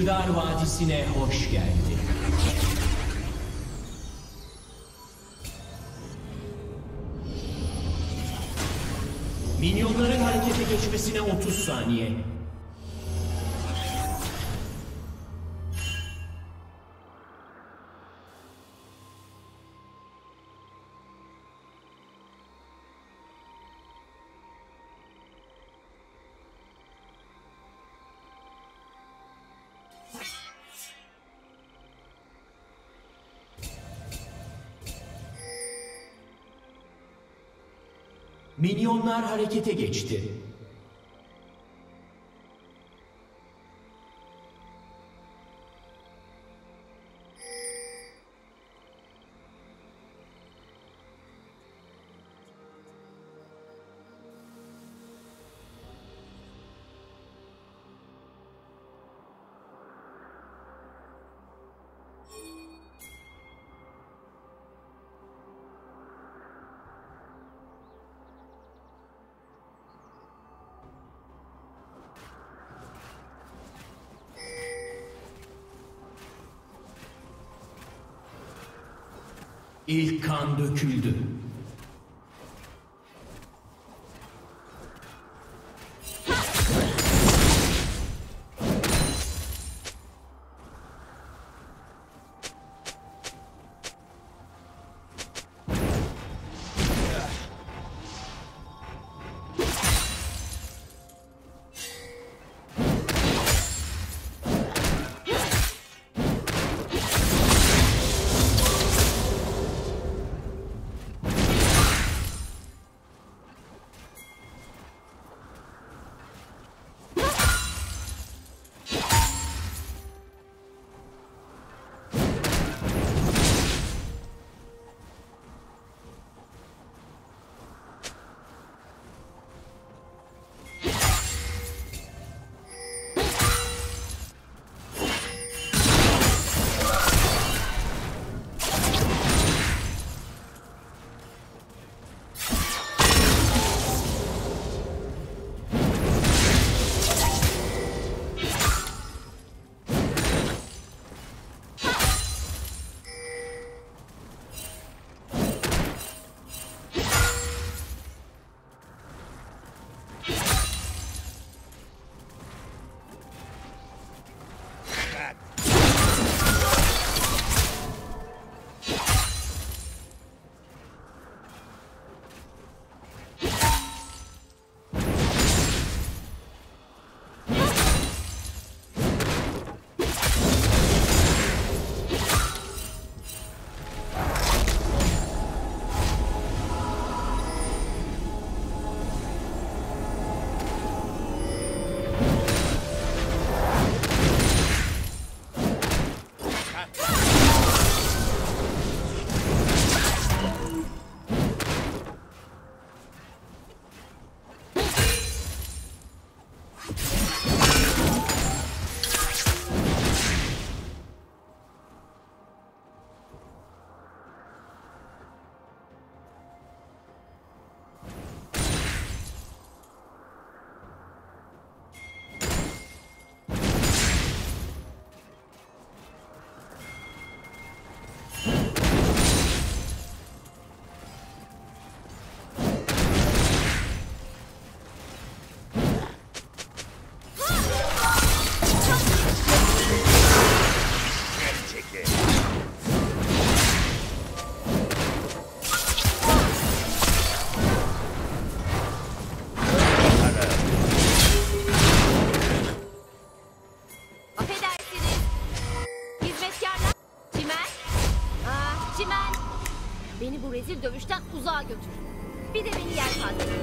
Sihirdar Vadisi'ne hoş geldin. Minyonların harekete geçmesine 30 saniye. Minyonlar harekete geçti. İlk kan döküldü. Dövüşten uzağa götür. Bir de beni yelpaze.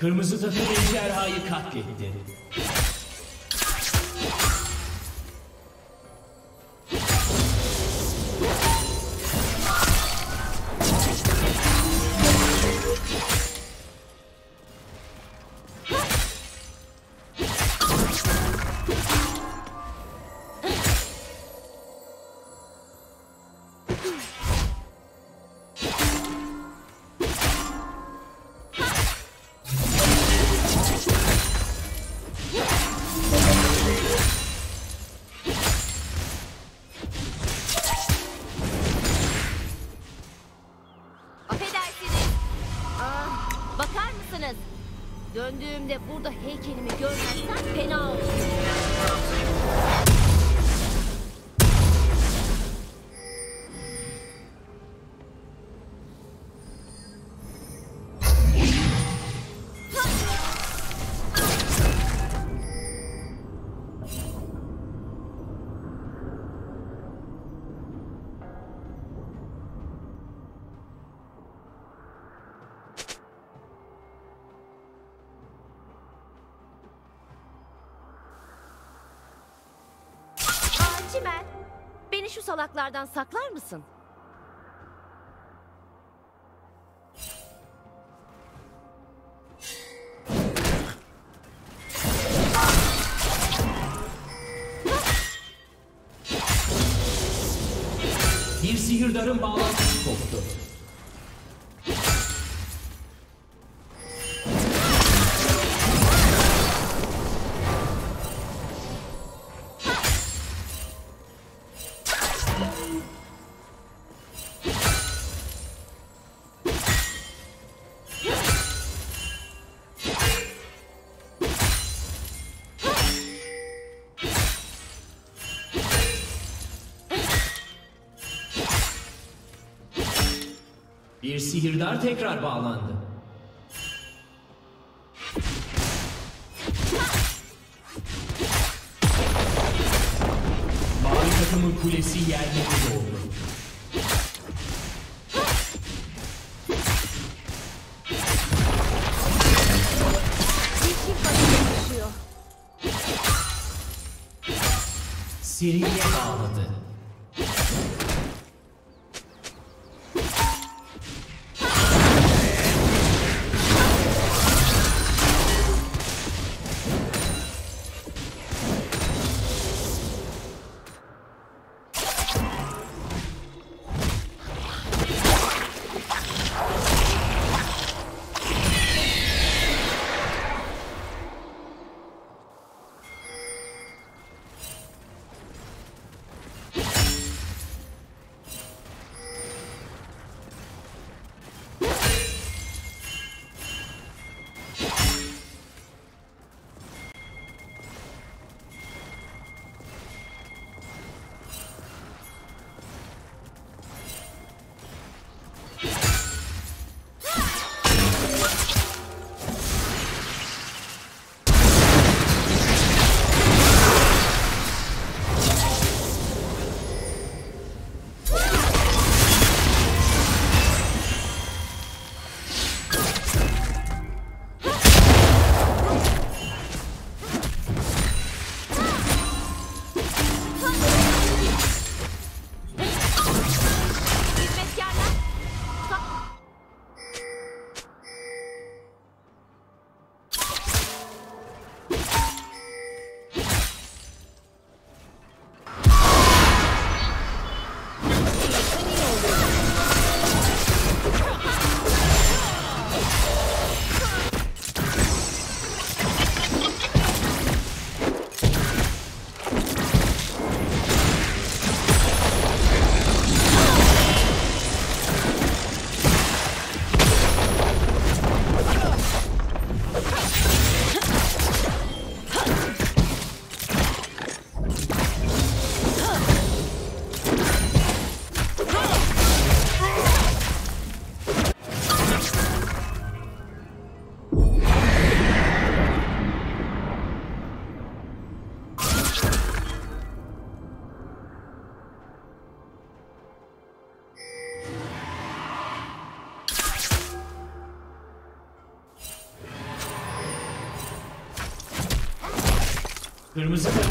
Kırmızı takım ejderhayı katletti. Şu salaklardan saklar mısın? Bir sihirdarın bağlantısı Bir sihirdar tekrar bağlandı. Mavi takımın kulesi yerle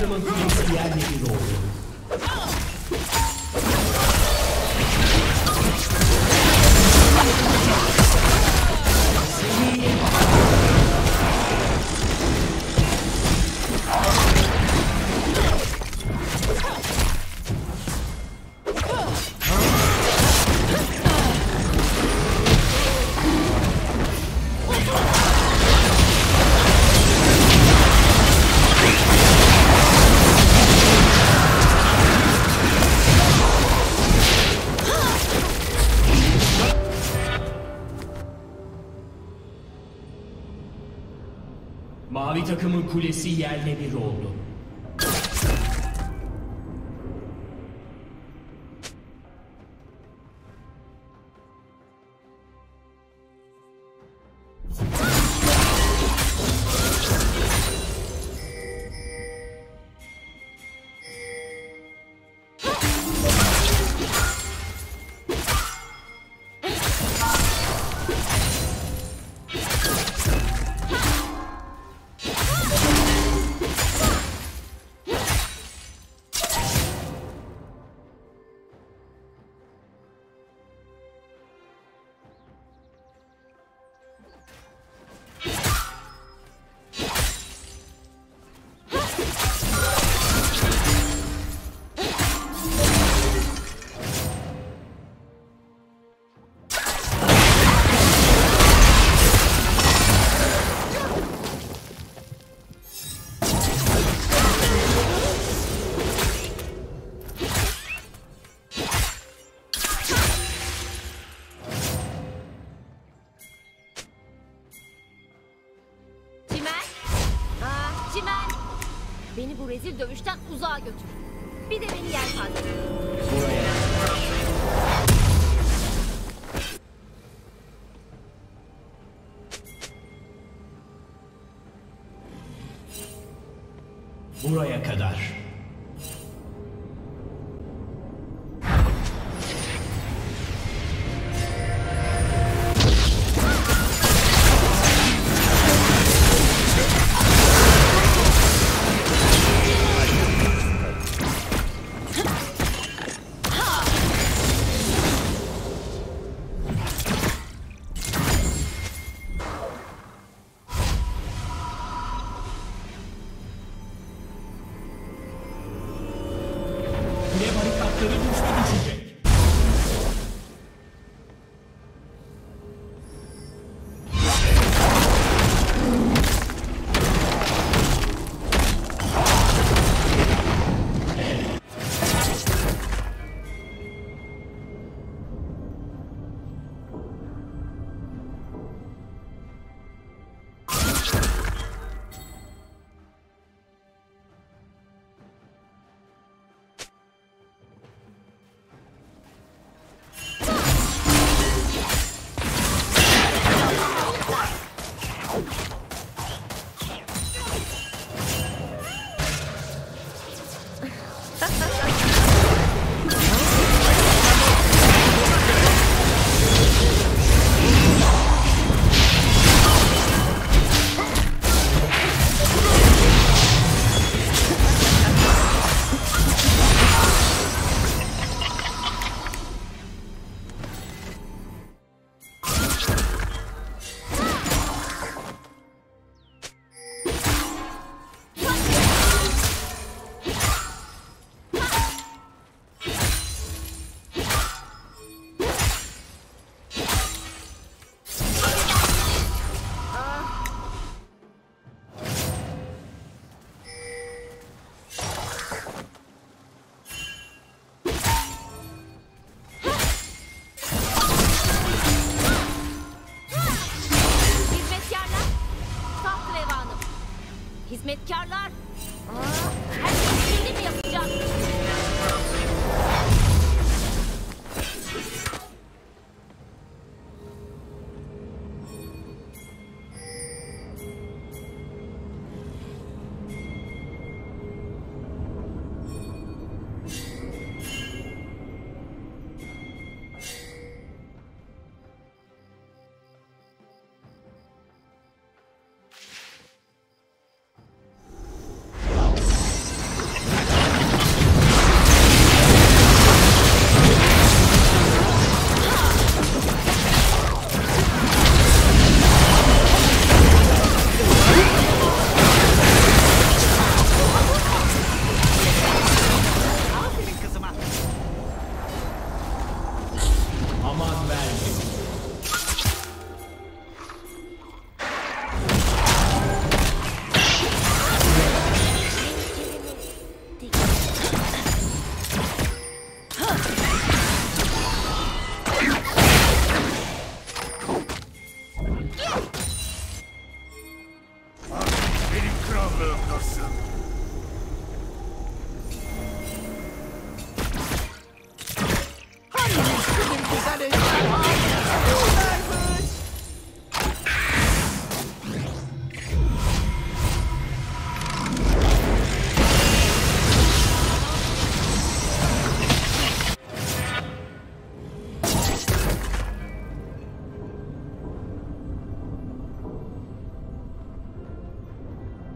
Kırmızı takımın kulesi yerle bir oldu. Uzağa götür. Bir de beni yelpaze. Buraya. Buraya kadar.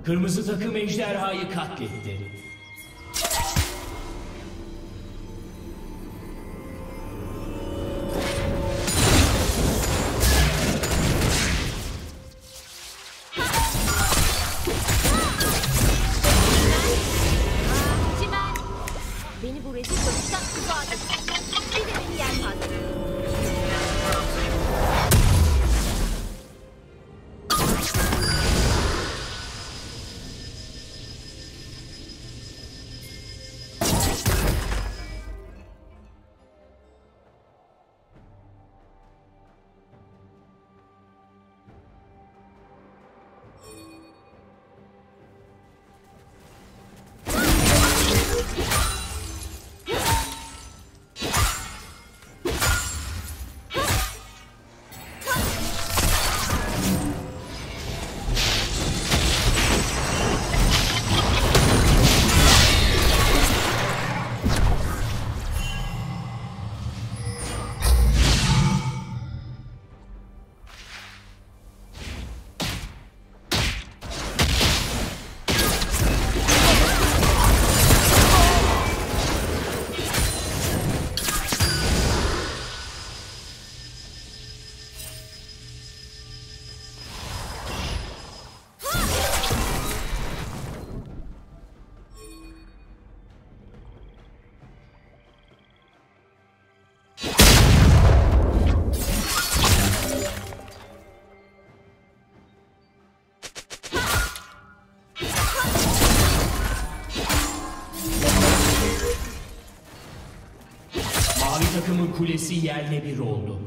Kırmızı takım ejderhayı katletti. Mavi takımın kulesi yerle bir oldu.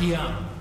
Yeah.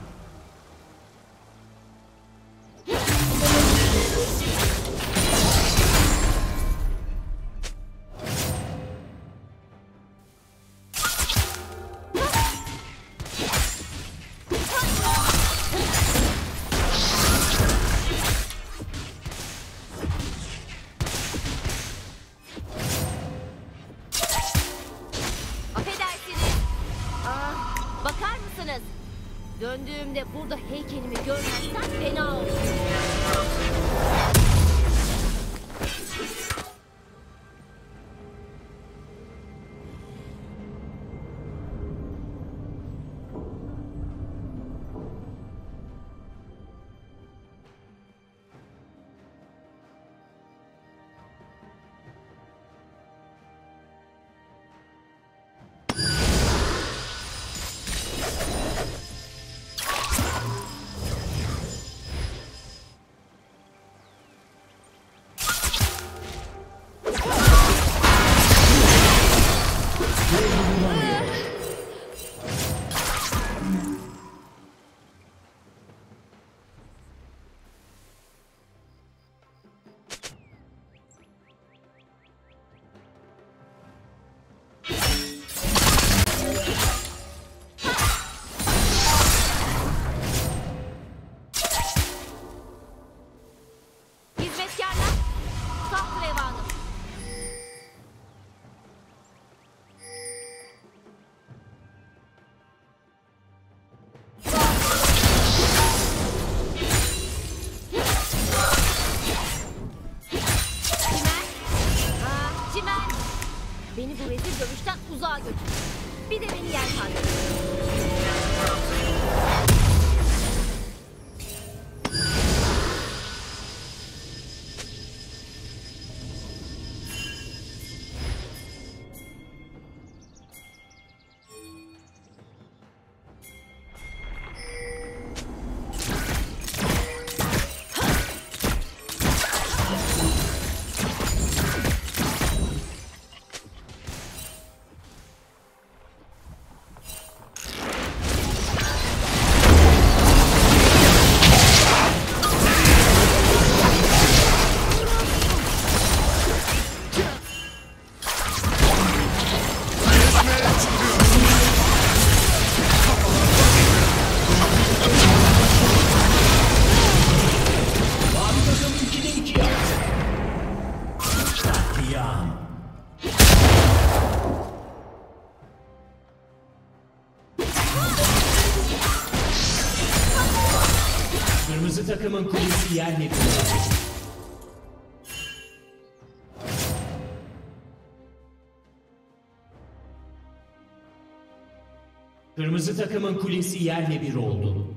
Kırmızı takımın kulesi yerle bir oldu.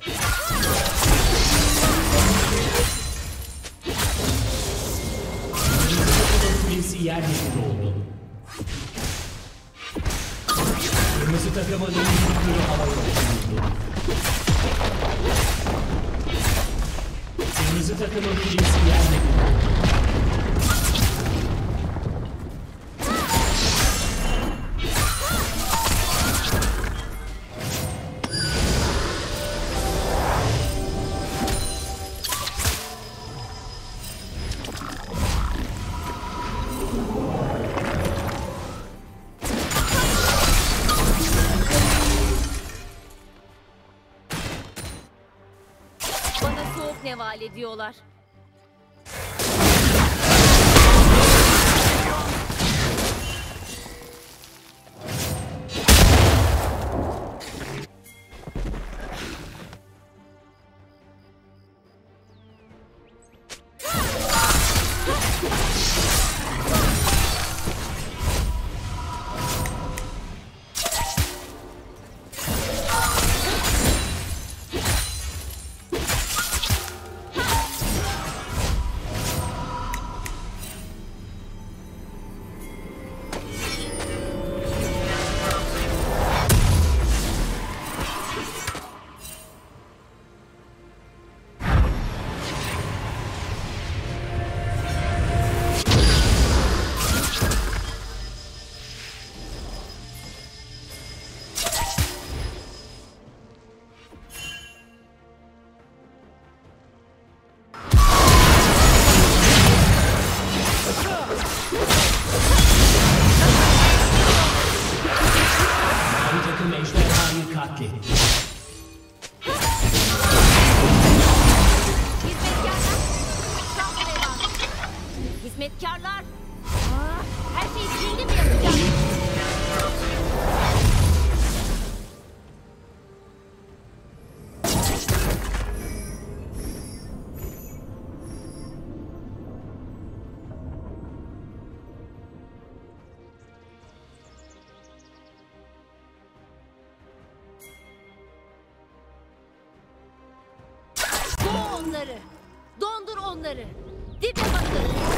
Kırmızı takımın kulesi yerle bir oldu. Kırmızı takımın önünü havaya uçuruldu. Kırmızı takımın kulesi yerle bir oldu. Ediyorlar. Onları. Dibe batır.